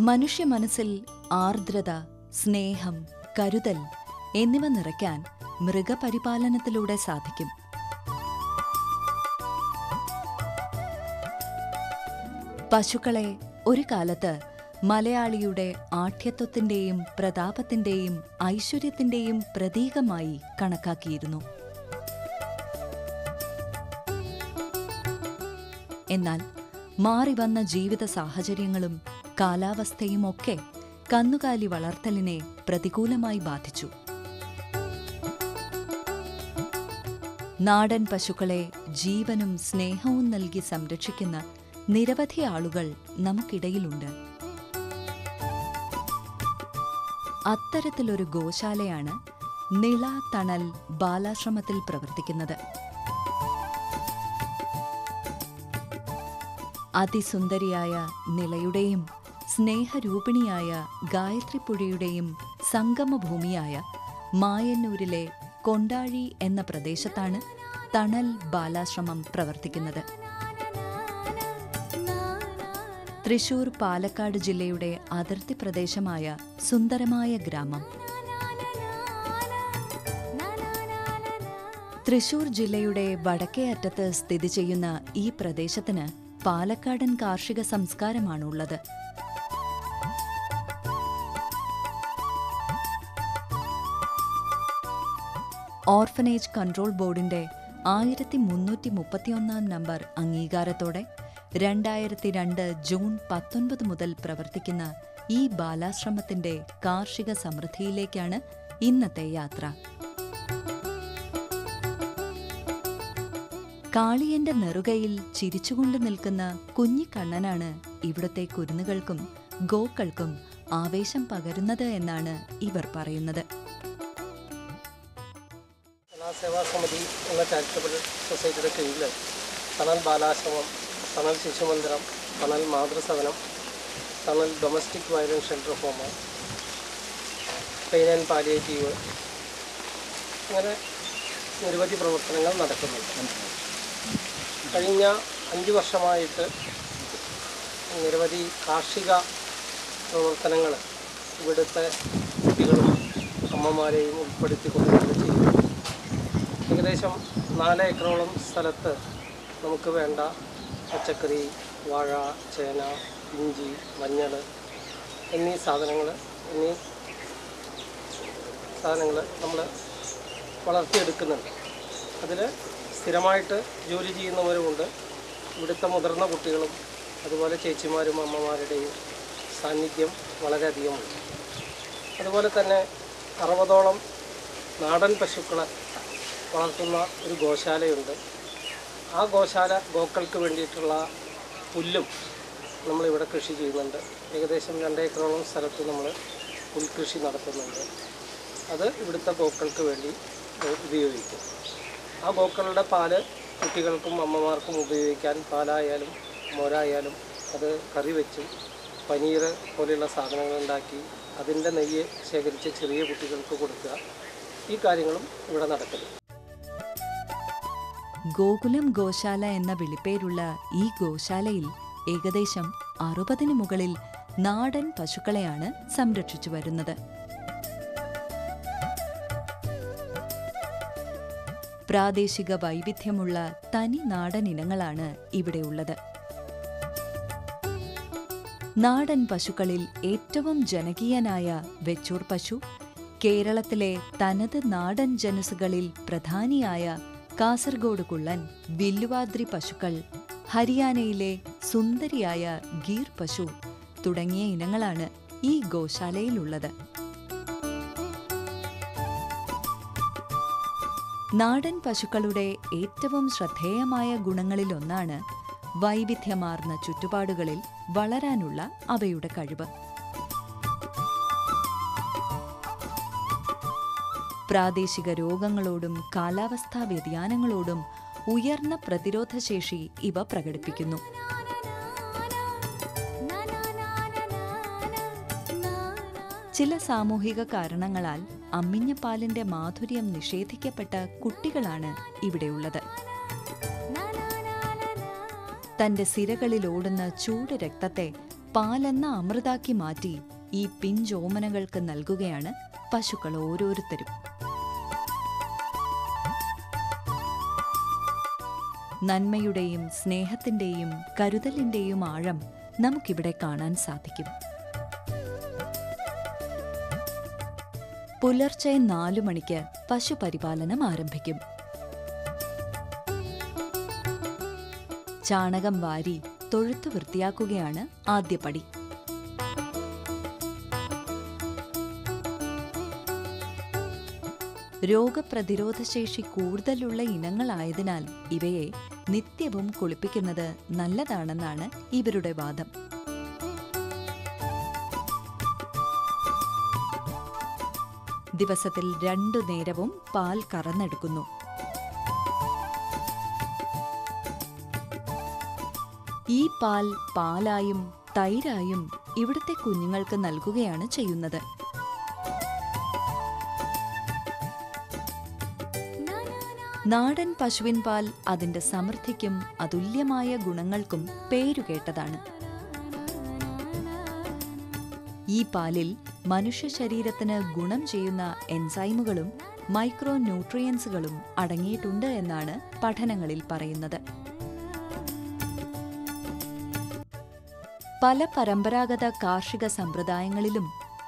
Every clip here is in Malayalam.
മനുഷ്യ മനസ്സിൽ ആർദ്രത സ്നേഹം കരുതൽ എന്നിവ നിറയ്ക്കാൻ മൃഗപരിപാലനത്തിലൂടെ സാധിക്കും. പശുക്കളെ ഒരു കാലത്ത് മലയാളിയുടെ ആഠ്യത്വത്തിന്റെയും പ്രതാപത്തിന്റെയും ഐശ്വര്യത്തിന്റെയും പ്രതീകമായി കണക്കാക്കിയിരുന്നു. എന്നാൽ മാറിവന്ന ജീവിത സാഹചര്യങ്ങളും കാലാവസ്ഥയുമൊക്കെ കന്നുകാലി വളർത്തലിനെ പ്രതികൂലമായി ബാധിച്ചു. നാടൻ പശുക്കളെ ജീവനും സ്നേഹവും നൽകി സംരക്ഷിക്കുന്ന നിരവധി ആളുകൾ നമുക്കിടയിലുണ്ട്. അത്തരത്തിലൊരു ഗോശാലയാണ് നിള തണൽ ബാലാശ്രമത്തിൽ പ്രവർത്തിക്കുന്നത്. അതിസുന്ദരിയായ നിലയുടെയും സ്നേഹരൂപിണിയായ ഗായത്രിപ്പുഴയുടെയും സംഗമഭൂമിയായ മായന്നൂരിലെ കൊണ്ടാഴി എന്ന പ്രദേശത്താണ് തണൽ ബാലാശ്രമം പ്രവർത്തിക്കുന്നത്. തൃശൂർ പാലക്കാട് ജില്ലയുടെ അതിർത്തി പ്രദേശമായ സുന്ദരമായ ഗ്രാമം. തൃശൂർ ജില്ലയുടെ വടക്കേ അറ്റത്ത് സ്ഥിതി ചെയ്യുന്ന ഈ പ്രദേശത്തിന് പാലക്കാടൻ കാർഷിക സംസ്കാരമാണുള്ളത്. ഓർഫനേജ് കൺട്രോൾ ബോർഡിന്റെ ആയിരത്തി മുന്നൂറ്റി മുപ്പത്തിയൊന്നാം നമ്പർ അംഗീകാരത്തോടെ രണ്ടായിരത്തി രണ്ട് ജൂൺ പത്തൊൻപത് മുതൽ പ്രവർത്തിക്കുന്ന ഈ ബാലാശ്രമത്തിന്റെ കാർഷിക സമൃദ്ധിയിലേക്കാണ് ഇന്നത്തെ യാത്ര. കാളിയന്റെ നെറുകയിൽ ചിരിച്ചുകൊണ്ട് നിൽക്കുന്ന കുഞ്ഞിക്കണ്ണനാണ് ഇവിടുത്തെ കുരുന്നുകൾക്കും ഗോക്കൾക്കും ആവേശം പകരുന്നത് എന്നാണ് ഇവർ പറയുന്നത്. കലാസേവാ സമിതി എന്ന ചാരിറ്റബിൾ സൊസൈറ്റിയുടെ കീഴിൽ തണൽ ബാലാശ്രമം തണൽ ശിശുമന്ദിരം തണൽ Mathrusadanam Thanal domestic violence shelter home pain and palliative അങ്ങനെ നിരവധി പ്രവർത്തനങ്ങൾ നടക്കുന്നുണ്ട്. കഴിഞ്ഞ അഞ്ച് വർഷമായിട്ട് നിരവധി കാർഷിക പ്രവർത്തനങ്ങൾ ഇവിടുത്തെ കുട്ടികളും അമ്മമാരെയും ഉൾപ്പെടുത്തിക്കൊണ്ട് ഏകദേശം നാല് ഏക്കറോളം സ്ഥലത്ത് നമുക്ക് വേണ്ട പച്ചക്കറി വാഴ ചേന ഇഞ്ചി മഞ്ഞൾ എന്നീ സാധനങ്ങൾ എന്നീ സാധനങ്ങൾ നമ്മൾ വളർത്തിയെടുക്കുന്നുണ്ട്. അതിൽ സ്ഥിരമായിട്ട് ജോലി ചെയ്യുന്നവരുമുണ്ട്. ഇവിടുത്തെ മുതിർന്ന കുട്ടികളും അതുപോലെ ചേച്ചിമാരും അമ്മമാരുടെയും സാന്നിധ്യം വളരെയധികമുണ്ട്. അതുപോലെ തന്നെ അറുപതോളം നാടൻ പശുക്കളെ വളർത്തുന്ന ഒരു ഗോശാലയുണ്ട്. ആ ഗോശാല ഗോക്കൾക്ക് വേണ്ടിയിട്ടുള്ള പുല്ലും നമ്മളിവിടെ കൃഷി ചെയ്യുന്നുണ്ട്. ഏകദേശം രണ്ടേക്കറോളം സ്ഥലത്ത് നമ്മൾ പുൽകൃഷി നടത്തുന്നുണ്ട്. അത് ഇവിടുത്തെ ഗോക്കൾക്ക് വേണ്ടി ഉപയോഗിക്കും. ആ ഗോക്കളുടെ പാൽ കുട്ടികൾക്കും അമ്മമാർക്കും ഉപയോഗിക്കാൻ പാലായാലും മോരായാലും അത് കറി വെച്ചും പനീർ പോലെയുള്ള സാധനങ്ങൾ ഉണ്ടാക്കി അതിന്റെ നെയ്യ് ശേഖരിച്ച് ചെറിയ കുട്ടികൾക്ക് കൊടുക്കുക. ഈ കാര്യങ്ങളും ഇവിടെ നടക്കുന്നു. ഗോകുലം ഗോശാല എന്ന വിളിപ്പേരുള്ള ഈ ഗോശാലയിൽ ഏകദേശം അറുപതിന് മുകളിൽ നാടൻ പശുക്കളെയാണ് സംരക്ഷിച്ചു വരുന്നത്. പ്രാദേശിക വൈവിധ്യമുള്ള തനി നാടൻ ഇനങ്ങളാണ് ഇവിടെയുള്ളത് നാടൻ പശുക്കളിൽ ഏറ്റവും ജനകീയനായ വെച്ചൂർ പശു കേരളത്തിലെ തനത് നാടൻ ജനുസുകളിൽ പ്രധാനിയായ കാസർഗോഡ് കുള്ളൻ വില്ലുവാദ്രി പശുക്കൾ ഹരിയാനയിലെ സുന്ദരിയായ ഗീർ പശു തുടങ്ങിയ ഇനങ്ങളാണ് ഈ ഗോശാലയിലുള്ളത്. നാടൻ പശുക്കളുടെ ഏറ്റവും ശ്രദ്ധേയമായ ഗുണങ്ങളിലൊന്നാണ് വൈവിധ്യമാർന്ന ചുറ്റുപാടുകളിൽ വളരാനുള്ള അവയുടെ കഴിവ്. പ്രാദേശിക രോഗങ്ങളോടും കാലാവസ്ഥാ വ്യതിയാനങ്ങളോടും ഉയർന്ന പ്രതിരോധശേഷി ഇവ പ്രകടിപ്പിക്കുന്നു. ചില സാമൂഹിക കാരണങ്ങളാൽ അമ്മിഞ്ഞപ്പാലിന്റെ മാധുര്യം നിഷേധിക്കപ്പെട്ട കുട്ടികളാണ് ഇവിടെയുള്ളത്. തന്റെ സിരകളിൽ ഓടുന്ന ചൂട് രക്തത്തെ പാലെന്ന അമൃതാക്കി മാറ്റി ഈ പിഞ്ചോമനകൾക്ക് നൽകുകയാണ് പശുക്കൾ ഓരോരുത്തരും. നന്മയുടെയും സ്നേഹത്തിന്റെയും കരുതലിന്റെയും ആഴം നമുക്കിവിടെ കാണാൻ സാധിക്കും. പുലർച്ചെ നാലു മണിക്ക് പശുപരിപാലനം ആരംഭിക്കും. ചാണകം വാരി തൊഴുത്ത് വൃത്തിയാക്കുകയാണ് ആദ്യപടി. രോഗപ്രതിരോധശേഷി കൂടുതലുള്ള ഇനങ്ങളായതിനാൽ ഇവയെ നിത്യവും കുളിപ്പിക്കുന്നത് നല്ലതാണെന്നാണ് ഇവരുടെ വാദം. ദിവസത്തിൽ രണ്ടു നേരവും പാൽ കറന്നെടുക്കുന്നു. ഈ പാൽ പാലായും തൈരായും ഇവിടുത്തെ കുഞ്ഞുങ്ങൾക്ക് നൽകുകയാണ് ചെയ്യുന്നത്. നാടൻ പശുവിൻ പാൽ അതിന്റെ സമൃദ്ധിക്കും അതുല്യമായ ഗുണങ്ങൾക്കും പേരുകേട്ടതാണ്. ഈ പാലിൽ മനുഷ്യ ശരീരത്തിന് ഗുണം ചെയ്യുന്ന എൻസൈമുകളും മൈക്രോ ന്യൂട്രിയൻസുകളും അടങ്ങിയിട്ടുണ്ട് എന്നാണ് പഠനങ്ങളിൽ പറയുന്നത്. പല പരമ്പരാഗത കാർഷിക സമ്പ്രദായങ്ങളിലും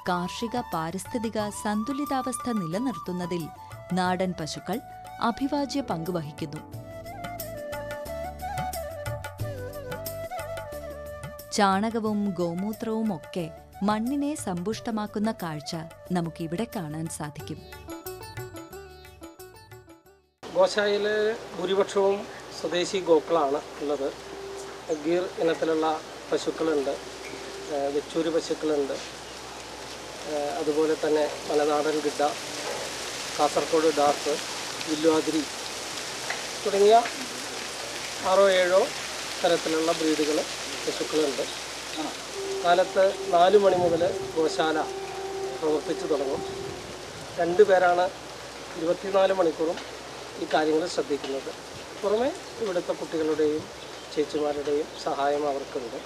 കാർഷിക പാരിസ്ഥിതിക സന്തുലിതാവസ്ഥ നിലനിർത്തുന്നതിൽ നാടൻ പശുക്കൾ അഭിവാജ്യ പങ്ക് വഹിക്കുന്നു. ചാണകവും ഗോമൂത്രവും ഒക്കെ മണ്ണിനെ സമ്പുഷ്ടമാക്കുന്ന കാഴ്ച നമുക്കിവിടെ കാണാൻ സാധിക്കും. ഗോശായിൽ ഭൂരിപക്ഷവും സ്വദേശി ഗോക്കളാണ് ഉള്ളത്. ഗീർ ഇനത്തിലുള്ള പശുക്കളുണ്ട് വെച്ചൂരി പശുക്കളുണ്ട് അതുപോലെ തന്നെ മലനാടൻ ഗിഡ കാസർഗോഡ് ഡാർക്ക് വില്ലുവാതിരി തുടങ്ങിയ ആറോ ഏഴോ തരത്തിലുള്ള ബ്രീഡുകൾ പശുക്കളുണ്ട്. കാലത്ത് നാല് മണി മുതൽ ഗോശാല പ്രവർത്തിച്ചു തുടങ്ങും. രണ്ട് പേരാണ് ഇരുപത്തിനാല് മണിക്കൂറും ഈ കാര്യങ്ങൾ ശ്രദ്ധിക്കുന്നത്. പുറമെ ഇവിടുത്തെ കുട്ടികളുടെയും ചേച്ചിമാരുടെയും സഹായം അവർക്കുണ്ട്.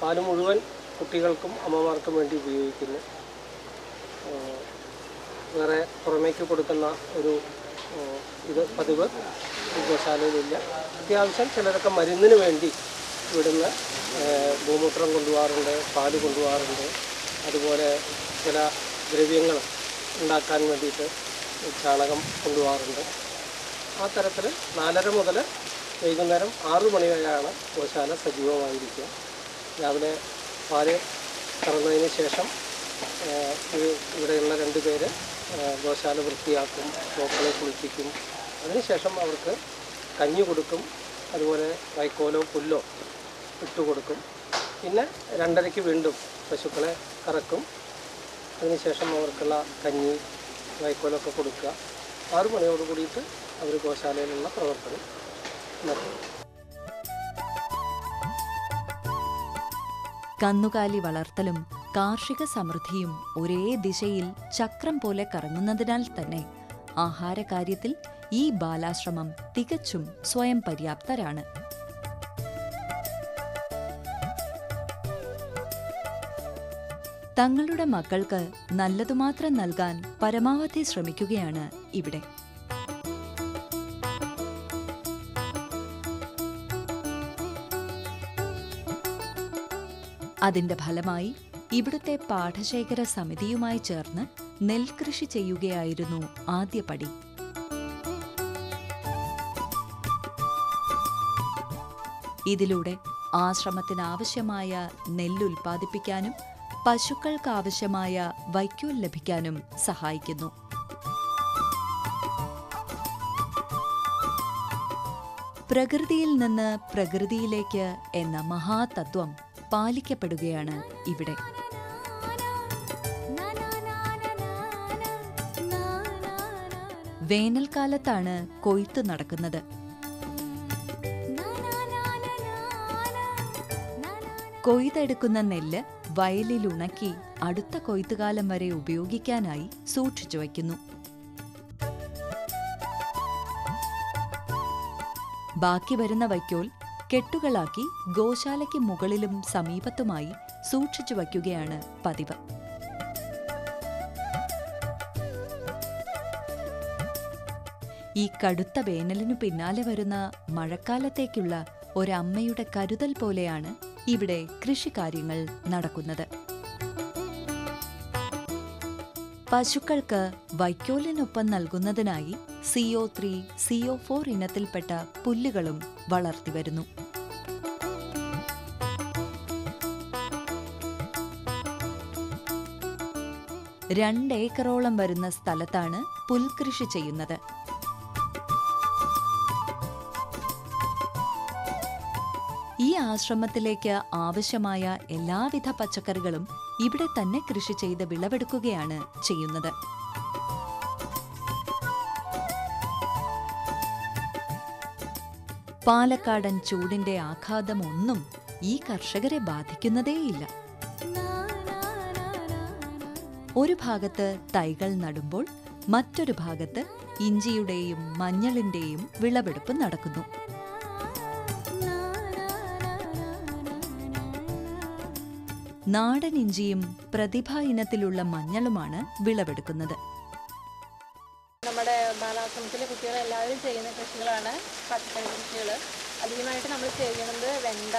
പാൽ മുഴുവൻ കുട്ടികൾക്കും അമ്മമാർക്കും വേണ്ടി ഉപയോഗിക്കുന്നു. വേറെ പുറമേക്ക് കൊടുക്കുന്ന ഒരു ഇത് പതിവ്. ഈ ഗോശാലയിലില്ല അത്യാവശ്യം ചിലരൊക്കെ മരുന്നിന് വേണ്ടി ഇവിടുന്ന് ഭൂമൂത്രം കൊണ്ടുപോകാറുണ്ട് പാൽ കൊണ്ടുപോകാറുണ്ട്. അതുപോലെ ചില ദ്രവ്യങ്ങൾ ഉണ്ടാക്കാൻ വേണ്ടിയിട്ട് ചാണകം കൊണ്ടുപോകാറുണ്ട്. ആ തരത്തിൽ നാലര മുതൽ വൈകുന്നേരം ആറ് മണി വരെയാണ് ഗോശാല സജീവമായിരിക്കുക. രാവിലെ പാൽ കറന്നതിന് ശേഷം ഇവിടെയുള്ള രണ്ട് പേര് ഗോശാല വൃത്തിയാക്കും ഗോക്കളെ കുളിപ്പിക്കും. അതിനുശേഷം അവർക്ക് കഞ്ഞി കൊടുക്കും അതുപോലെ വൈക്കോലോ പുല്ലോ ഇട്ട് കൊടുക്കും. പിന്നെ രണ്ടരയ്ക്ക് വീണ്ടും പശുക്കളെ കറക്കും. അതിനുശേഷം അവർക്കുള്ള കഞ്ഞി വൈക്കോലൊക്കെ കൊടുക്കുക. ആറു മണിയോട് കൂടിയിട്ട് അവർ ഗോശാലയിലുള്ള പ്രവർത്തനം നടത്തും. കന്നുകാലി വളർത്തലും കാർഷിക സമൃദ്ധിയും ഒരേ ദിശയിൽ ചക്രം പോലെ കറങ്ങുന്നതിനാൽ തന്നെ ആഹാരകാര്യത്തിൽ ഈ ബാലാശ്രമം തികച്ചും സ്വയം പര്യാപ്തരാണ്. തങ്ങളുടെ മക്കൾക്ക് നല്ലതുമാത്രം നൽകാൻ പരമാവധി ശ്രമിക്കുകയാണ് ഇവിടെ. അതിന്റെ ഫലമായി ഇവിടുത്തെ പാഠശേഖര സമിതിയുമായി ചേർന്ന് നെൽകൃഷി ചെയ്യുകയായിരുന്നു ആദ്യ പടി. ഇതിലൂടെ ആശ്രമത്തിനാവശ്യമായ നെല്ലുൽപ്പാദിപ്പിക്കാനും പശുക്കൾക്കാവശ്യമായ വൈക്കോൽ ലഭിക്കാനും സഹായിക്കുന്നു. പ്രകൃതിയിൽ നിന്ന് പ്രകൃതിയിലേക്ക് എന്ന മഹാതത്വം പാലിക്കപ്പെടുകയാണ് ഇവിടെ. വേനൽക്കാലത്താണ് കൊയ്ത്ത് നടക്കുന്നത്. കൊയ്തെടുക്കുന്ന നെല്ല് വയലിൽ ഉണക്കി അടുത്ത കൊയ്ത്തുകാലം വരെ ഉപയോഗിക്കാനായി സൂക്ഷിച്ചു വയ്ക്കുന്നു. ബാക്കി വരുന്ന വൈക്കോൽ കെട്ടുകളാക്കി ഗോശാലയ്ക്ക് മുകളിലും സമീപത്തുമായി സൂക്ഷിച്ചു വയ്ക്കുകയാണ് പതിവ്. ഈ കടുത്ത വേനലിനു പിന്നാലെ വരുന്ന മഴക്കാലത്തേക്കുള്ള ഒരമ്മയുടെ കരുതൽ പോലെയാണ് ഇവിടെ കൃഷികാര്യങ്ങൾ നടക്കുന്നത്. പശുക്കൾക്ക് വൈക്കോലിനൊപ്പം നൽകുന്നതിനായി സിഒ ത്രീ സിഒ ഫോർ ഇനത്തിൽപ്പെട്ട പുല്ലുകളും വളർത്തിവരുന്നു രണ്ടേക്കറോളം വരുന്ന സ്ഥലത്താണ് പുൽകൃഷി ചെയ്യുന്നത്. ആശ്രമത്തിലേക്ക് ആവശ്യമായ എല്ലാവിധ പച്ചക്കറികളും ഇവിടെ തന്നെ കൃഷി ചെയ്ത് വിളവെടുക്കുകയാണ് ചെയ്യുന്നത്. പാലക്കാടൻ ചൂടിന്റെ ആഘാതമൊന്നും ഈ കർഷകരെ ബാധിക്കുന്നതേയില്ല. ഒരു ഭാഗത്ത് തൈകൾ നടുമ്പോൾ മറ്റൊരു ഭാഗത്ത് ഇഞ്ചിയുടെയും മഞ്ഞളിന്റെയും വിളവെടുപ്പ് നടക്കുന്നു. നാടൻ ഇഞ്ചിയും പ്രതിഭ ഇനത്തിലുള്ള മഞ്ഞളുമാണ് വിളവെടുക്കുന്നത്. നമ്മുടെ ബാലാശ്രമത്തിലെ കുട്ടികൾ എല്ലാവരും ചെയ്യുന്ന കൃഷികളാണ് പച്ചക്കറി കൃഷികൾ. അധികമായിട്ട് നമ്മൾ ചെയ്യുന്നത് വെണ്ട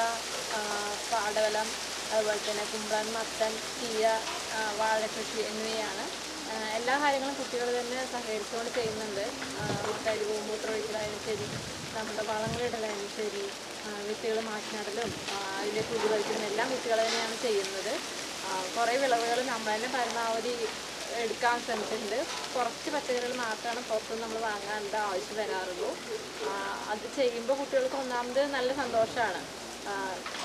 പാടവലം അതുപോലെ തന്നെ കുമ്പളൻ മത്തൻ ചീര വാഴക്കൃഷി എന്നിവയാണ്. എല്ലാ കാര്യങ്ങളും കുട്ടികൾ തന്നെ സഹകരിച്ചുകൊണ്ട് ചെയ്യുന്നുണ്ട്. കരിവും മൂത്രമൊഴിക്കലായാലും ശരി നമ്മുടെ വളങ്ങളിടലായാലും ശരി വിത്തുകൾ മാറ്റി നടലും ആ, അതിന്റെ കുടി വലിക്കലും എല്ലാം വിത്തുകൾ തന്നെയാണ് ചെയ്യുന്നത്. കുറേ വിളവുകൾ നമ്മൾ തന്നെ പരമാവധി എടുക്കാൻ ശ്രമിച്ചിട്ടുണ്ട്. കുറച്ച് പച്ചക്കറികൾ മാത്രമാണ് പുറത്തുനിന്ന് നമ്മൾ വാങ്ങാനുള്ള ആവശ്യം വരാറുള്ളൂ. അത് ചെയ്യുമ്പോൾ കുട്ടികൾക്ക് ഒന്നാമത് നല്ല സന്തോഷമാണ്.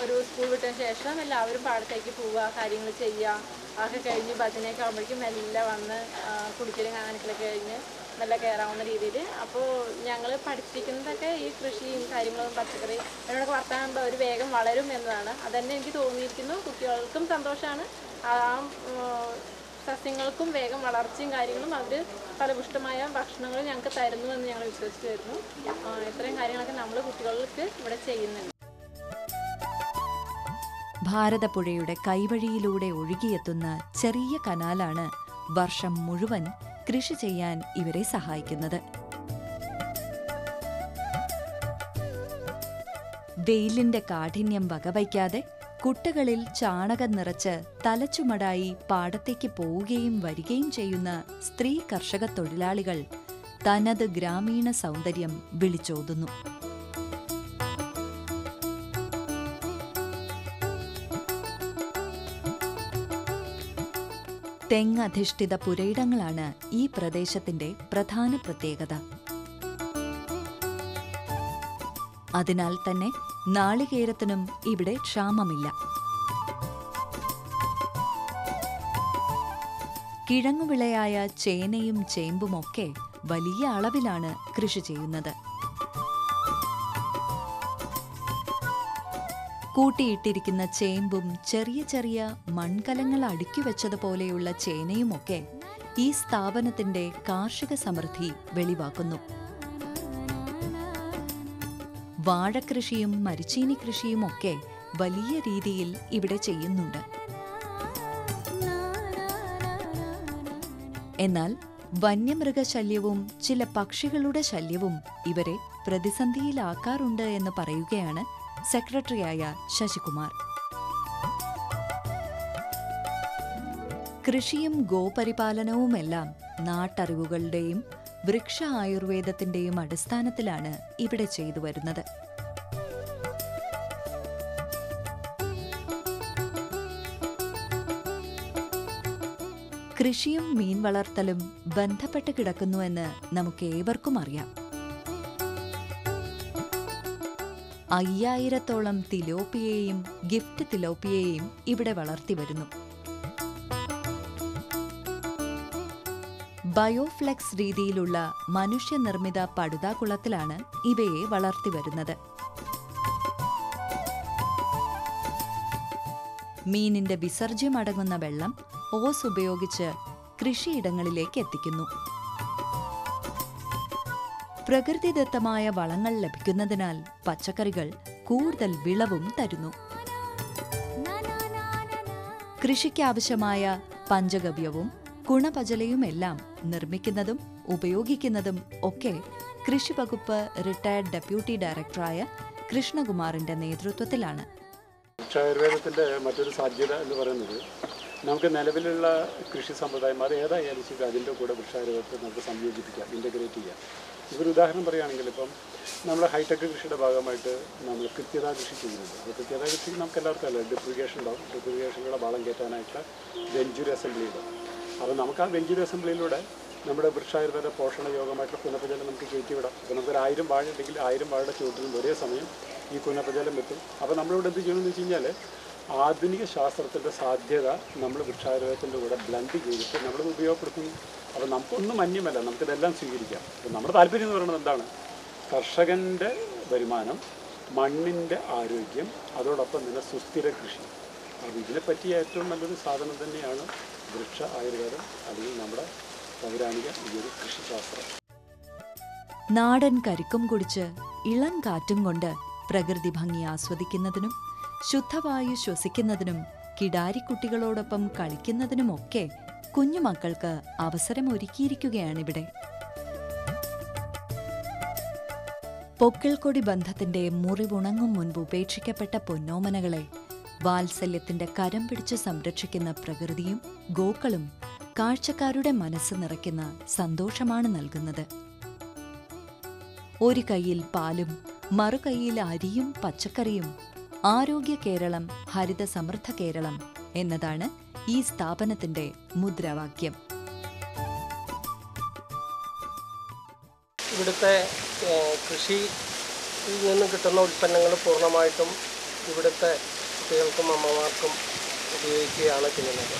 ഒരു സ്കൂൾ വിട്ടതിന് ശേഷം എല്ലാവരും പാടത്തേക്ക് പോവുക കാര്യങ്ങൾ ചെയ്യുക അതൊക്കെ കഴിഞ്ഞ് ഭജനയൊക്കെ ആകുമ്പോഴേക്കും മെല്ലെ വന്ന് കുടിക്കലും കാണിക്കലൊക്കെ കഴിഞ്ഞ് നല്ല കയറാവുന്ന രീതിയിൽ അപ്പോൾ ഞങ്ങൾ പഠിപ്പിക്കുന്നതൊക്കെ ഈ കൃഷിയും കാര്യങ്ങളും പച്ചക്കറി അതിനോടൊക്കെ വർത്താനം ഒരു വേഗം വളരും എന്നതാണ്. അതന്നെ എനിക്ക് തോന്നിയിരിക്കുന്നു. കുട്ടികൾക്കും സന്തോഷമാണ് ആ സസ്യങ്ങൾക്കും വേഗം വളർച്ചയും കാര്യങ്ങളും അവർ ഫലപുഷ്ടമായ ഭക്ഷണങ്ങൾ ഞങ്ങൾക്ക് തരുന്നു എന്ന് ഞങ്ങൾ വിശ്വസിച്ചു വരുന്നു. ഇത്രയും കാര്യങ്ങളൊക്കെ നമ്മൾ കുട്ടികൾക്ക് ഇവിടെ ചെയ്യുന്നുണ്ട്. ഭാരതപ്പുഴയുടെ കൈവഴിയിലൂടെ ഒഴുകിയെത്തുന്ന ചെറിയ കനാലാണ് വർഷം മുഴുവൻ കൃഷി ചെയ്യാൻ ഇവരെ സഹായിക്കുന്നത്. വെയിലിന്റെ കാഠിന്യം വകവയ്ക്കാതെ കുട്ടകളിൽ ചാണകം നിറച്ച് തലച്ചുമടായി പാടത്തേക്ക് പോവുകയും വരികയും ചെയ്യുന്ന സ്ത്രീ കർഷക തൊഴിലാളികൾ തനത് ഗ്രാമീണ സൗന്ദര്യം വിളിച്ചോതുന്നു. തെങ്ങധിഷ്ഠിത പുരയിടങ്ങളാണ് ഈ പ്രദേശത്തിന്റെ പ്രധാന പ്രത്യേകത. അതിനാൽ തന്നെ നാളികേരത്തിനും ഇവിടെ ക്ഷാമമില്ല. കിഴങ്ങുവിളയായ ചേനയും ചേമ്പുമൊക്കെ വലിയ അളവിലാണ് കൃഷി ചെയ്യുന്നത്. കൂട്ടിയിട്ടിരിക്കുന്ന ചേമ്പും ചെറിയ ചെറിയ മൺകലങ്ങൾ അടുക്കി വെച്ചതുപോലെയുള്ള ചേനയുമൊക്കെ ഈ സ്ഥാപനത്തിന്റെ കാർഷിക സമൃദ്ധി വെളിവാക്കുന്നു. വാഴക്കൃഷിയും മരിച്ചീനി കൃഷിയുമൊക്കെ വലിയ രീതിയിൽ ഇവിടെ ചെയ്യുന്നുണ്ട്. എന്നാൽ വന്യമൃഗശല്യവും ചില പക്ഷികളുടെ ശല്യവും ഇവരെ പ്രതിസന്ധിയിലാക്കാറുണ്ട് എന്ന് പറയുകയാണ് സെക്രട്ടറിയായ ശശികുമാർ. കൃഷിയും ഗോപരിപാലനവുമെല്ലാം നാട്ടറിവുകളുടെയും വൃക്ഷ ആയുർവേദത്തിന്റെയും അടിസ്ഥാനത്തിലാണ് ഇവിടെ ചെയ്തു വരുന്നത്. കൃഷിയും മീൻ വളർത്തലും ബന്ധപ്പെട്ട് കിടക്കുന്നുവെന്ന് നമുക്ക് ഏവർക്കും അറിയാം. അയ്യായിരത്തോളം തിലോപ്പിയെയും ഗിഫ്റ്റ് തിലോപ്പിയെയും ഇവിടെ വളർത്തി വരുന്നു. ബയോഫ്ലെക്സ് രീതിയിലുള്ള മനുഷ്യനിർമ്മിത പടുതാക്കുളത്തിലാണ് ഇവയെ വളർത്തി വരുന്നത്. മീനിന്റെ വിസർജ്യമടങ്ങുന്ന വെള്ളം ഓസ് ഉപയോഗിച്ച് കൃഷിയിടങ്ങളിലേക്ക് എത്തിക്കുന്നു. പ്രകൃതിദത്തമായ വളങ്ങൾ ലഭിക്കുന്നതിനാൽ പച്ചക്കറികൾ കൂടുതൽ വിളവും തരുന്നു. കൃഷിക്കാവശ്യമായ പഞ്ചഗവ്യവും കുണപചലയുമെല്ലാം നിർമ്മിക്കുന്നതും ഉപയോഗിക്കുന്നതും ഒക്കെ കൃഷി വകുപ്പ് റിട്ടയർഡ് ഡെപ്യൂട്ടി ഡയറക്ടറായ കൃഷ്ണകുമാറിന്റെ നേതൃത്വത്തിലാണ്. വൃക്ഷായുർവേദത്തിന്റെ മറ്റൊരു സാധ്യത എന്ന് പറയുന്നത് നമുക്ക് നിലവിലുള്ള കൃഷി സമ്പ്രദായം അത് ഏതായാലും അതിന്റെ കൂടെ ആയുർവേദത്തെ നമുക്ക് സംയോജിപ്പിക്കാം ഇന്റഗ്രേറ്റ് ചെയ്യാം. ഇതൊരു ഉദാഹരണം പറയുകയാണെങ്കിൽ ഇപ്പം നമ്മൾ ഹൈടെക് കൃഷിയുടെ ഭാഗമായിട്ട് നമ്മൾ കൃത്യത കൃഷി ചെയ്യുന്നുണ്ട്. അപ്പോൾ കൃത്യത കൃഷി നമുക്ക് എല്ലാവർക്കും അല്ല ഡിപ്രിഗേഷൻ ഉണ്ടാവും. ഡ്രിപ്രിഗേഷനിലൂടെ വളം കയറ്റാനായിട്ട് വെഞ്ചുരി അസംബ്ലി ഉണ്ടാവും അപ്പോൾ നമുക്ക് ആ വെഞ്ചുരി അസംബ്ലിയിലൂടെ നമ്മുടെ വൃക്ഷായുർവേദ പോഷണ യോഗമായിട്ടുള്ള കുന്നപ്പജലം നമുക്ക് കയറ്റി വിടാം അപ്പോൾ നമുക്കൊരു ആയിരം വാഴ ഉണ്ടെങ്കിൽ ആയിരം വാഴയുടെ ചുവട്ടിലും ഒരേ സമയം ഈ കുന്നപ്പജലം എത്തും. അപ്പോൾ നമ്മളിവിടെ എന്ത് ചെയ്യണമെന്ന് വെച്ച് കഴിഞ്ഞാൽ ആധുനിക ശാസ്ത്രത്തിന്റെ സാധ്യത നമ്മൾ വൃക്ഷാരോഹത്തിന്റെ കൂടെ ബ്ലണ്ട് ചെയ്തിട്ട് നമ്മൾ ഉപയോഗപ്പെടുത്തുന്നു. അപ്പോൾ നമുക്കൊന്നും അന്യമല്ല നമുക്കിതെല്ലാം സ്വീകരിക്കാം. അപ്പോൾ നമ്മുടെ താല്പര്യം എന്ന് പറയുന്നത് എന്താണ്? കർഷകന്റെ വരുമാനം മണ്ണിന്റെ ആരോഗ്യം അതോടൊപ്പം തന്നെ സുസ്ഥിര കൃഷി. അപ്പോൾ ഇതിനെപ്പറ്റി ഏറ്റവും നല്ലൊരു സാധനം തന്നെയാണ് വൃക്ഷ ആയുർവേദം അല്ലെങ്കിൽ നമ്മുടെ പൗരാണിക ഈ ഒരു കൃഷിശാസ്ത്രം. നാടൻ കരിക്കും കുടിച്ച് ഇളം കാറ്റും കൊണ്ട് പ്രകൃതി ഭംഗി ആസ്വദിക്കുന്നതിനും ശുദ്ധവായു ശ്വസിക്കുന്നതിനും കിടാരിക്കുട്ടികളോടൊപ്പം കളിക്കുന്നതിനുമൊക്കെ കുഞ്ഞുമക്കൾക്ക് അവസരമൊരുക്കിയിരിക്കുകയാണിവിടെ. പൊക്കിൾക്കൊടി ബന്ധത്തിന്റെ മുറിവുണങ്ങും മുൻപ് ഉപേക്ഷിക്കപ്പെട്ട പൊന്നോമനകളെ വാത്സല്യത്തിന്റെ കരം പിടിച്ച് സംരക്ഷിക്കുന്ന പ്രകൃതിയും ഗോക്കളും കാഴ്ചക്കാരുടെ മനസ്സ് നിറയ്ക്കുന്ന സന്തോഷമാണ് നൽകുന്നത്. ഒരു കൈയിൽ പാലും മറുകൈയിൽ അരിയും പച്ചക്കറിയും ആരോഗ്യ കേരളം ഹരിത സമൃദ്ധ കേരളം എന്നതാണ് ഈ സ്ഥാപനത്തിന്റെ മുദ്രാവാക്യം. ഇവിടുത്തെ കൃഷി നിന്ന് കിട്ടുന്ന ഉൽപ്പന്നങ്ങൾ പൂർണമായിട്ടും ഇവിടുത്തെ കുട്ടികൾക്കും അമ്മമാർക്കും ഉപയോഗിക്കുകയാണ് ചെയ്യുന്നത്.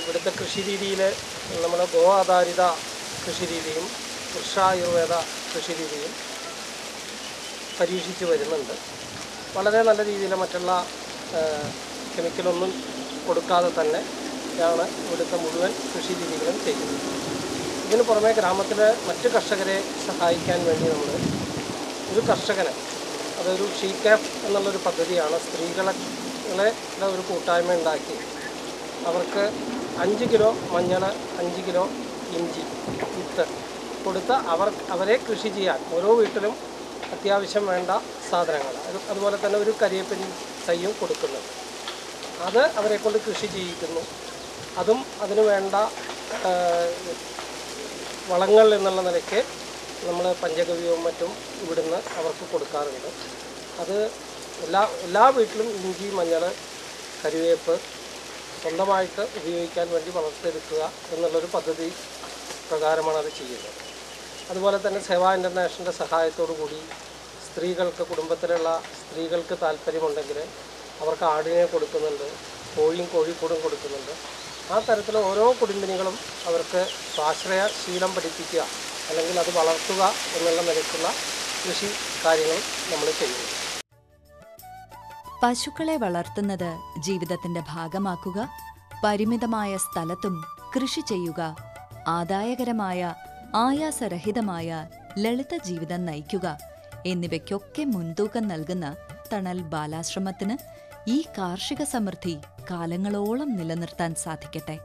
ഇവിടുത്തെ കൃഷി രീതിയിൽ നമ്മുടെ ഗോ ആധാരിത കൃഷി രീതിയും വൃക്ഷായുർവേദ കൃഷി രീതിയും പരീക്ഷിച്ച് വരുന്നുണ്ട്. വളരെ നല്ല രീതിയിൽ മറ്റുള്ള കെമിക്കലൊന്നും കൊടുക്കാതെ തന്നെ ഇതാണ് ഇവിടുത്തെ മുഴുവൻ കൃഷി രീതികളും ചെയ്യുന്നത്. ഇതിന് പുറമെ ഗ്രാമത്തിലെ മറ്റ് കർഷകരെ സഹായിക്കാൻ വേണ്ടി നമ്മൾ ഒരു കർഷകന് അതൊരു ഷീ ക്യാഫ് എന്നുള്ളൊരു പദ്ധതിയാണ് സ്ത്രീകളെ ഒരു കൂട്ടായ്മ ഉണ്ടാക്കി. അവർക്ക് അഞ്ച് കിലോ മഞ്ഞൾ അഞ്ച് കിലോ ഇഞ്ചി വിത്ത് കൊടുത്ത് അവർ അവരെ കൃഷി ചെയ്യാൻ ഓരോ വീട്ടിലും അത്യാവശ്യം വേണ്ട സാധനങ്ങൾ. അതുപോലെ തന്നെ ഒരു കരിയേപ്പിൻ തയ്യും കൊടുക്കുന്നത്. അത് അവരെ കൊണ്ട് കൃഷി ചെയ്യിക്കുന്നു. അതും അതിന് വേണ്ട വളങ്ങൾ എന്നുള്ള നിലയ്ക്ക് നമ്മൾ പഞ്ചഗവ്യവും മറ്റും ഇവിടുന്ന് അവർക്ക് കൊടുക്കാറുണ്ട്. അത് എല്ലാ എല്ലാ വീട്ടിലും ഇഞ്ചി മഞ്ഞൾ കരിവേപ്പ് സ്വന്തമായിട്ട് ഉപയോഗിക്കാൻ വേണ്ടി വളർത്തിയെടുക്കുക എന്നുള്ളൊരു പദ്ധതി പ്രകാരമാണ് അത് ചെയ്യുന്നത്. അതുപോലെ തന്നെ സേവാ ഇന്റർനാഷണലിന്റെ സഹായത്തോടു കൂടി സ്ത്രീകൾക്ക് കുടുംബത്തിലുള്ള സ്ത്രീകൾക്ക് താല്പര്യമുണ്ടെങ്കിൽ അവർക്ക് ആടിനെ കൊടുക്കുന്നുണ്ട് കോഴിയും കോഴിക്കൂടും കൊടുക്കുന്നുണ്ട്. ആ തരത്തിൽ ഓരോ കുടുംബിനികളും അവർക്ക് സ്വാശ്രയ ശീലം പഠിപ്പിക്കുക അല്ലെങ്കിൽ അത് വളർത്തുക എന്നുള്ള നിലയ്ക്കുള്ള കൃഷി കാര്യങ്ങൾ നമ്മൾ ചെയ്യുന്നു. പശുക്കളെ വളർത്തുന്നത് ജീവിതത്തിന്റെ ഭാഗമാക്കുക പരിമിതമായ സ്ഥലത്തും കൃഷി ചെയ്യുക ആദായകരമായ ആയാസരഹിതമായ ലളിത ജീവിതം നയിക്കുക. എന്നിവയ്ക്കൊക്കെ മുൻതൂക്കം നൽകുന്ന തണൽ ബാലാശ്രമത്തിന് ഈ കാർഷിക സമൃദ്ധി കാലങ്ങളോളം നിലനിർത്താൻ സാധിക്കട്ടെ.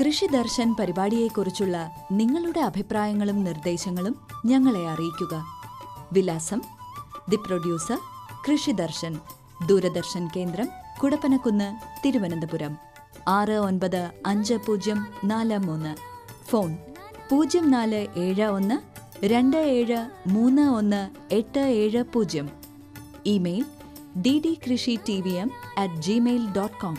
കൃഷി ദർശൻ പരിപാടിയെക്കുറിച്ചുള്ള നിങ്ങളുടെ അഭിപ്രായങ്ങളും നിർദ്ദേശങ്ങളും ഞങ്ങളെ അറിയിക്കുക. വിലാസം ദി പ്രൊഡ്യൂസർ കൃഷി ദർശൻ ദൂരദർശൻ കേന്ദ്രം കുടപ്പനക്കുന്ന് തിരുവനന്തപുരം. ആറ് ഒൻപത് അഞ്ച് പൂജ്യം നാല് മൂന്ന്. ഫോൺ പൂജ്യം നാല് ഏഴ് ഒന്ന് രണ്ട് ഏഴ് മൂന്ന് ഒന്ന് എട്ട് ഏഴ് പൂജ്യം. ഇമെയിൽ ഡി ഡി കൃഷി T V M at Gmail dot com